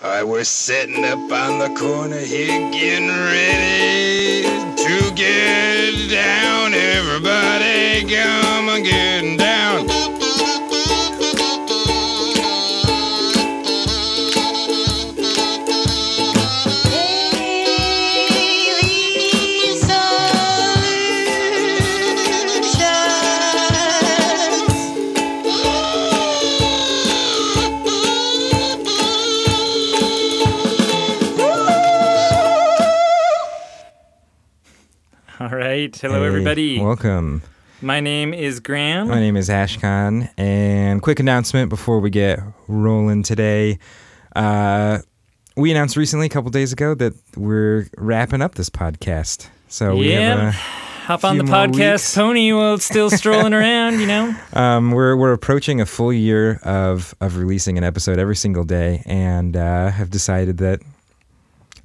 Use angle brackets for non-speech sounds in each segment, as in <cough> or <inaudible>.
I was sitting up on the corner here getting ready to get down. Everybody come getting <laughs> All right. Hello, Hey, everybody. Welcome. My name is Graham. My name is Ashkahn, and quick announcement before we get rolling today. Uh, we announced recently, a couple days ago, that we're wrapping up this podcast. So we Yeah. have Hop on the podcast, weeks. Pony, while it's still strolling <laughs> around, you know? um, we're we're approaching a full year of of releasing an episode every single day, and uh, have decided that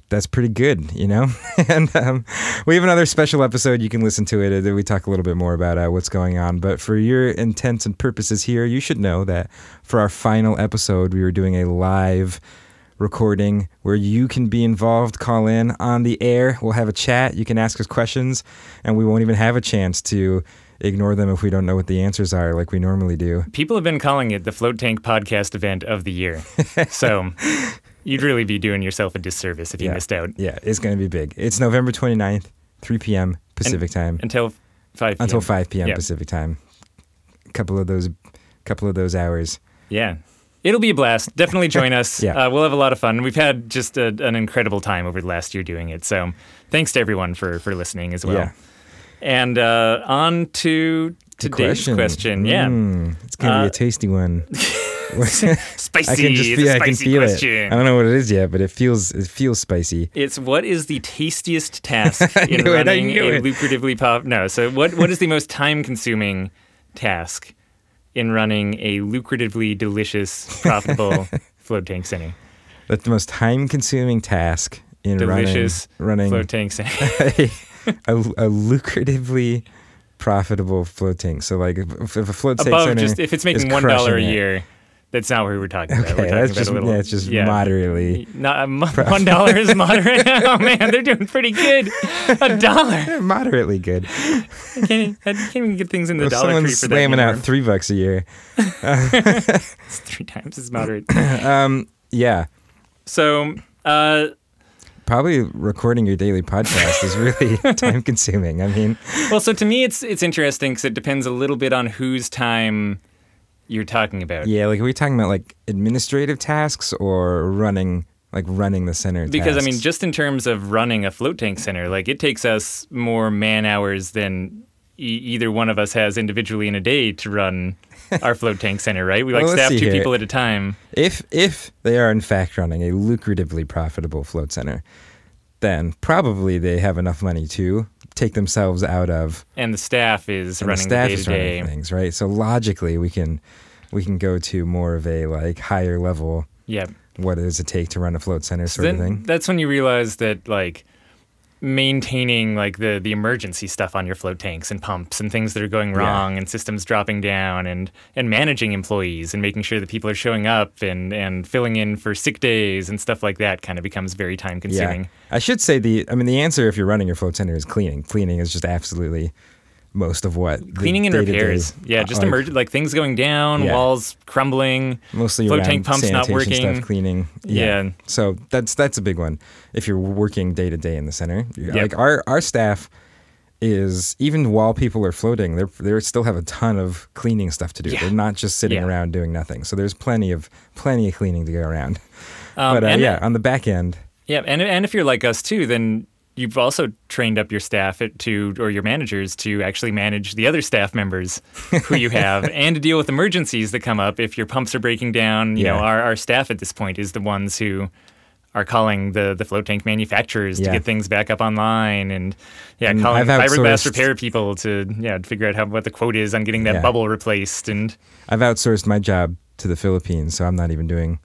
that's pretty good, you know. <laughs> and um, we have another special episode. You can listen to it. uh, We talk a little bit more about uh, what's going on. But for your intents and purposes here, you should know that for our final episode, we were doing a live recording where you can be involved. Call in on the air. We'll have a chat. You can ask us questions, and we won't even have a chance to ignore them if we don't know what the answers are, like we normally do. People have been calling it the Float Tank Podcast event of the year. <laughs> so you'd really be doing yourself a disservice if you Yeah. missed out Yeah, it's going to be big. It's November 29th, 3 p.m. Pacific time. until 5 until p.m. 5 p.m. Yeah. Pacific time. A couple of those, couple of those hours. Yeah. It'll be a blast. Definitely join <laughs> us. Yeah. uh, we'll have a lot of fun. We've had just a, an incredible time over the last year doing it. So thanks to everyone for, for listening as well. Yeah. And uh, on to today's question. Yeah. Mm, it's gonna be Uh, a tasty one. <laughs> <laughs> Spicy. I can just It's feel, a I can spicy feel question. it. I don't know what it is yet, but it feels it feels spicy. It's what is the tastiest <laughs> task in knew it, I running a it. lucratively pop? No. So what what is the most time consuming task in running a lucratively delicious, profitable <laughs> float tank center? That's the most time consuming task in Delicious running float tank center. a, a lucratively profitable float tank. So like if, if a float tank Above center just if it's making one dollar a year, that's not what we were talking about. Okay, we're talking that's about just little, yeah, it's just moderately Not, um, one dollar is <laughs> moderate. <laughs> oh man, they're doing pretty good. A dollar. <laughs> moderately good. I can't, I can't even get things in the dollar tree for slamming out three bucks a year. It's three times as moderate. Um, yeah, So, uh, probably recording your daily podcast is really time consuming. I mean, well, so to me, it's it's interesting because it depends a little bit on whose time you're talking about. yeah, like are we talking about like administrative tasks or running like running the center? Because I mean, just in terms of running a float tank center, like it takes us more man hours than e- either one of us has individually in a day to run our <laughs> float tank center, right? We like Well, staff two here. people at a time. if if they are in fact running a lucratively profitable float center, then probably they have enough money to take themselves out of And the staff is and the running staff the is running things, right? So logically, we can we can go to more of a like higher level. Yeah. What does it take to run a float center So sort of thing? that's when you realize that like maintaining like the the emergency stuff on your float tanks and pumps and things that are going Yeah. wrong and systems dropping down and and managing employees and making sure that people are showing up and and filling in for sick days and stuff like that kind of becomes very time consuming. Yeah, I should say the. I mean, the answer if you're running your float center is cleaning. Cleaning is just absolutely most of what Cleaning and repairs. Yeah, just like, emerg- like things going down, Yeah. walls crumbling. mostly float tank pumps not working. stuff, cleaning. Yeah. So that's that's a big one. If you're working day to day in the center, Yep. like our our staff is even while people are floating, they they still have a ton of cleaning stuff to do. Yeah. They're not just sitting Yeah. around doing nothing. So there's plenty of plenty of cleaning to go around. Um, but uh, yeah, on the back end, Yeah, and and if you're like us too, then you've also trained up your staff at- to or your managers to actually manage the other staff members who you have <laughs> and to deal with emergencies that come up if your pumps are breaking down. You know, our, our staff at this point is the ones who are calling the the float tank manufacturers to get things back up online and yeah, And calling fiberglass repair people to yeah to figure out how what the quote is on getting that Yeah. bubble replaced and I've outsourced my job to the Philippines, so I'm not even doing.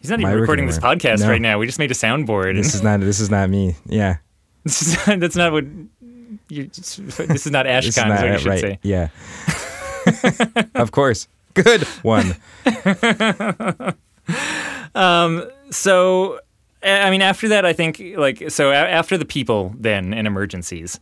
he's not even recording this podcast No. right now. We just made a soundboard. This is not. This is not me. Yeah. This is not, that's not what. You, this is not Ashkahn, is what you should right. say. Yeah. <laughs> of course. Good one. <laughs> Um, so, I mean, after that, I think like so a- after the people, then and emergencies.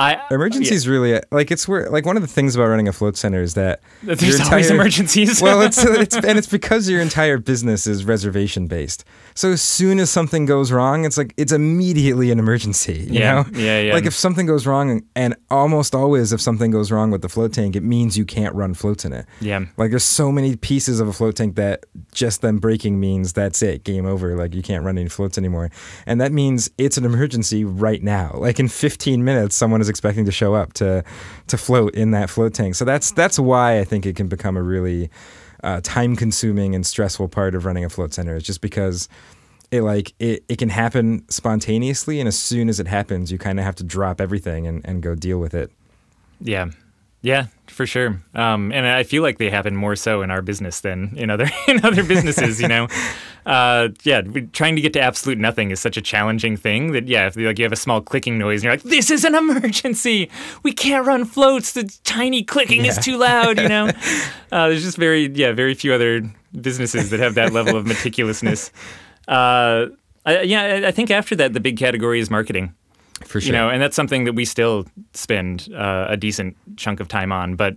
I Emergencies really like it's where like one of the things about running a float center is that yeah, there's always emergencies. well, it's, <laughs> it's and it's because your entire business is reservation based. So as soon as something goes wrong, it's like it's immediately an emergency. You Yeah, know? yeah, yeah. Like if something goes wrong, and almost always if something goes wrong with the float tank, it means you can't run floats in it. yeah, Like there's so many pieces of a float tank that just them breaking means that's it, game over. Like you can't run any floats anymore, and that means it's an emergency right now. Like in 15 minutes, someone is expecting to show up to to float in that float tank. So that's that's why I think it can become a really uh, time-consuming and stressful part of running a float center. Is just because it like it, it can happen spontaneously, and as soon as it happens, you kind of have to drop everything and, and go deal with it. yeah, yeah, for sure. Um, and I feel like they happen more so in our business than in other <laughs> in other businesses. You know, <laughs> uh, yeah, trying to get to absolute nothing is such a challenging thing that yeah, if like you have a small clicking noise and you're like, this is an emergency, we can't run floats. The tiny clicking is too loud. You know, <laughs> uh, there's just very yeah, very few other businesses that have that level of meticulousness. Uh, I, yeah, I think after that, the big category is marketing For sure. you know, and that's something that we still spend uh, a decent chunk of time on. But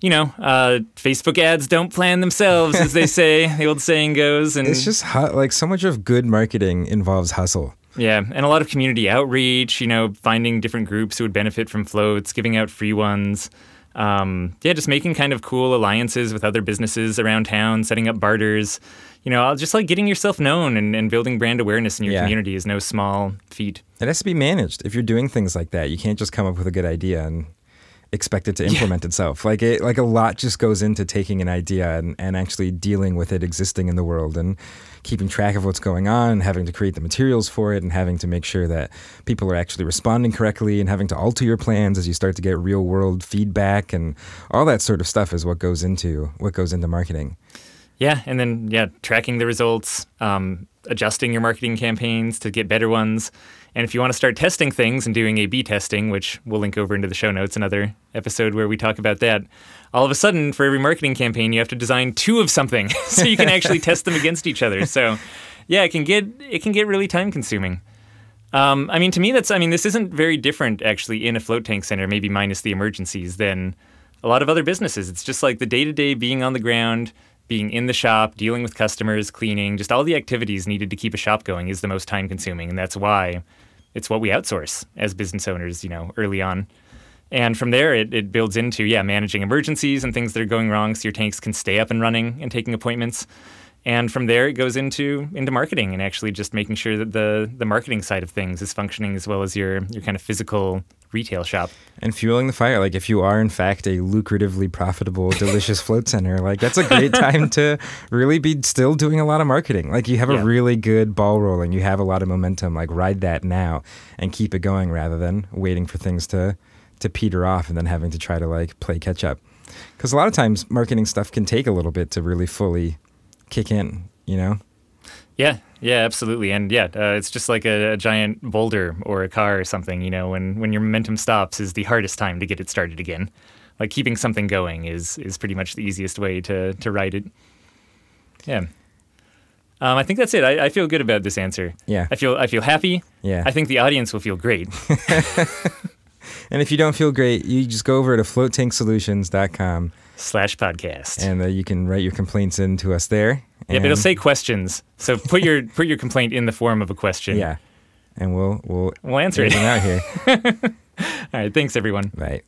you know, uh, Facebook ads don't plan themselves, as they <laughs> say. the old saying goes, and it's just like so much of good marketing involves hustle. yeah, and a lot of community outreach. You know, finding different groups who would benefit from floats, giving out free ones. Um, yeah, just making kind of cool alliances with other businesses around town, setting up barters. You know, just like getting yourself known and, and building brand awareness in your Yeah. community is no small feat. It has to be managed. If you're doing things like that, you can't just come up with a good idea and expect it to implement itself. Like it like a lot just goes into taking an idea and, and actually dealing with it existing in the world and keeping track of what's going on and having to create the materials for it and having to make sure that people are actually responding correctly and having to alter your plans as you start to get real world feedback and all that sort of stuff is what goes into what goes into marketing. Yeah, and then yeah, tracking the results, um, adjusting your marketing campaigns to get better ones, and if you want to start testing things and doing A/B testing, which we'll link over into the show notes, another episode where we talk about that. All of a sudden, for every marketing campaign, you have to design two of something, <laughs> so you can actually <laughs> test them against each other. So, yeah, it can get it can get really time consuming. Um, I mean, to me, that's I mean, this isn't very different actually in a float tank center, maybe minus the emergencies, than a lot of other businesses. It's just like the day to day being on the ground, being in the shop, dealing with customers, cleaning, just all the activities needed to keep a shop going is the most time consuming, and that's why it's what we outsource as business owners. You know, early on. And from there, it, it builds into, yeah, managing emergencies and things that are going wrong so your tanks can stay up and running and taking appointments. And from there, it goes into into marketing and actually just making sure that the the marketing side of things is functioning as well as your your kind of physical retail shop. and fueling the fire. Like if you are in fact a lucratively profitable, delicious float center, like that's a great time to really be still doing a lot of marketing. Like you have Yeah. a really good ball rolling, you have a lot of momentum. Like ride that now and keep it going rather than waiting for things to to peter off and then having to try to like play catch up. Because a lot of times marketing stuff can take a little bit to really fully kick in. You know. Yeah, yeah, absolutely, and yeah, uh, it's just like a, a giant boulder or a car or something. You know, when when your momentum stops is the hardest time to get it started again. Like keeping something going is is pretty much the easiest way to to ride it. Yeah. Um, I think that's it. I, I feel good about this answer. Yeah. I feel I feel happy. Yeah. I think the audience will feel great. <laughs> <laughs> And if you don't feel great, you just go over to floattanksolutions.com slash podcast. and uh, you can write your complaints in to us there. yeah, but it'll say questions. So put your put your complaint in the form of a question. Yeah. And we'll we'll We'll answer it. out here. <laughs> All right. Thanks, everyone. Right.